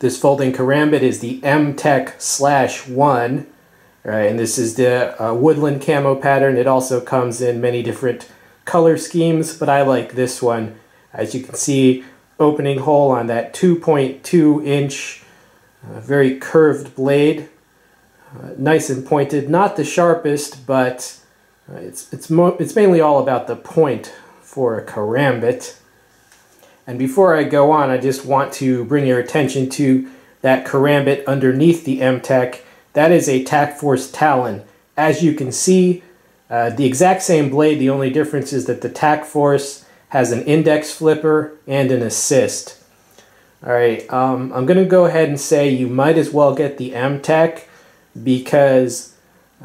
This folding karambit is the M-Tech slash 1. Right, and this is the uh, woodland camo pattern. It also comes in many different color schemes, but I like this one. As you can see, opening hole on that 2.2 inch, uh, very curved blade. Uh, nice and pointed, not the sharpest, but uh, it's, it's, it's mainly all about the point for a karambit. And before I go on, I just want to bring your attention to that karambit underneath the M-Tech. That is a Tac Force Talon. As you can see, uh, the exact same blade, the only difference is that the Tac Force has an index flipper and an assist. Alright, um, I'm going to go ahead and say you might as well get the M-Tech because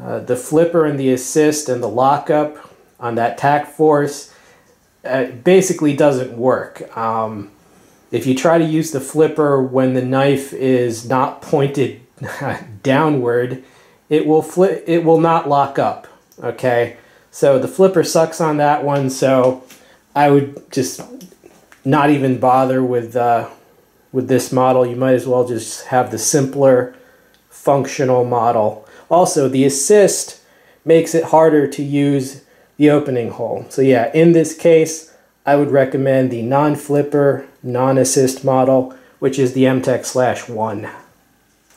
uh, the flipper and the assist and the lockup on that Tac Force uh, basically doesn't work. Um, if you try to use the flipper when the knife is not pointed downward, it will flip. It will not lock up. Okay, so the flipper sucks on that one. So I would just not even bother with uh, with this model. You might as well just have the simpler, functional model. Also, the assist makes it harder to use the opening hole. So yeah, in this case, I would recommend the non-flipper, non-assist model, which is the M-Tech slash 1.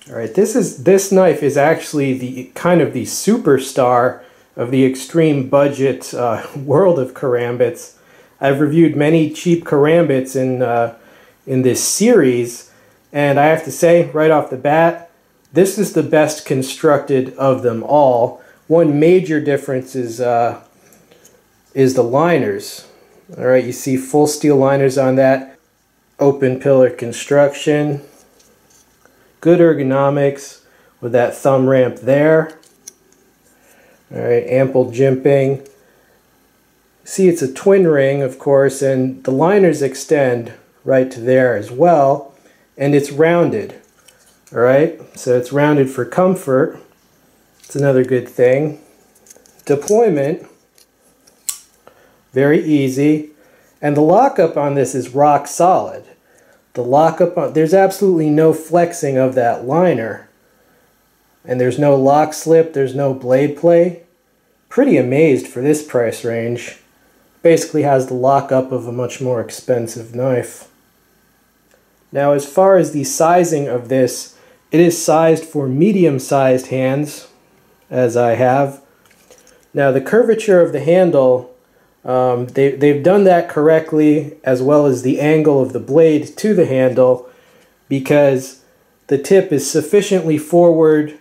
All right, this is this knife is actually the kind of the superstar of the extreme budget uh, world of karambits. I've reviewed many cheap karambits in uh, in this series, and I have to say right off the bat, this is the best constructed of them all. One major difference is uh, is the liners. All right, you see full steel liners on that. Open pillar construction. Good ergonomics with that thumb ramp there. All right, ample jimping. See, it's a twin ring, of course, and the liners extend right to there as well, and it's rounded. All right, so it's rounded for comfort. It's another good thing. Deployment very easy. And the lockup on this is rock solid. The lockup, on, there's absolutely no flexing of that liner. And there's no lock slip, there's no blade play. Pretty amazed for this price range. Basically has the lockup of a much more expensive knife. Now as far as the sizing of this, it is sized for medium-sized hands, as I have. Now the curvature of the handle um, they, they've done that correctly as well as the angle of the blade to the handle because the tip is sufficiently forward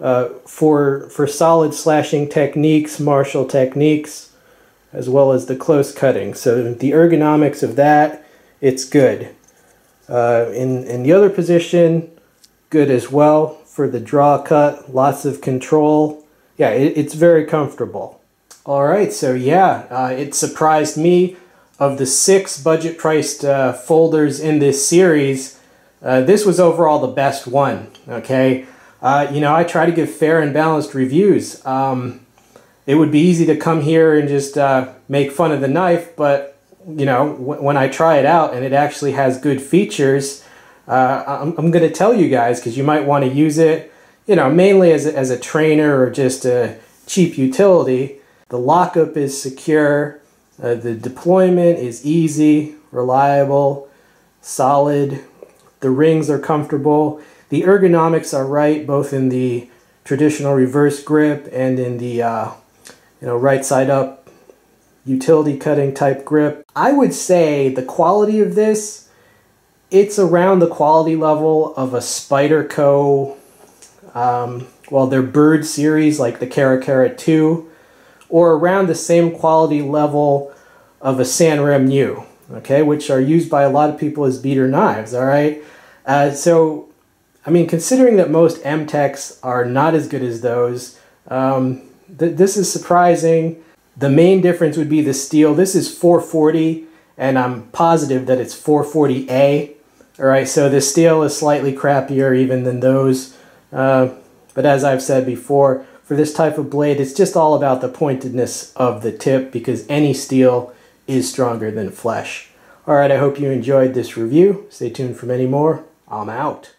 uh, for, for solid slashing techniques, martial techniques, as well as the close cutting. So the ergonomics of that, it's good. Uh, in, in the other position, good as well for the draw cut, lots of control. Yeah, it, it's very comfortable. All right, so yeah, uh, it surprised me. Of the six budget priced uh, folders in this series, uh, this was overall the best one. Okay, uh, you know, I try to give fair and balanced reviews. Um, it would be easy to come here and just uh, make fun of the knife, but you know, when I try it out and it actually has good features, uh, I'm, I'm going to tell you guys because you might want to use it, you know, mainly as a, as a trainer or just a cheap utility. The lockup is secure. Uh, the deployment is easy, reliable, solid. The rings are comfortable. The ergonomics are right, both in the traditional reverse grip and in the uh, you know right side up utility cutting type grip. I would say the quality of this, it's around the quality level of a Spyderco, um, well, their Byrd series like the Caracara 2 or around the same quality level of a Sanrenmu, okay, which are used by a lot of people as beater knives, all right? Uh, so, I mean, considering that most M-Techs are not as good as those, um, th this is surprising. The main difference would be the steel. This is 440, and I'm positive that it's 440A. All right, so the steel is slightly crappier even than those. Uh, but as I've said before, for this type of blade, it's just all about the pointedness of the tip because any steel is stronger than flesh. Alright, I hope you enjoyed this review. Stay tuned for many more. I'm out.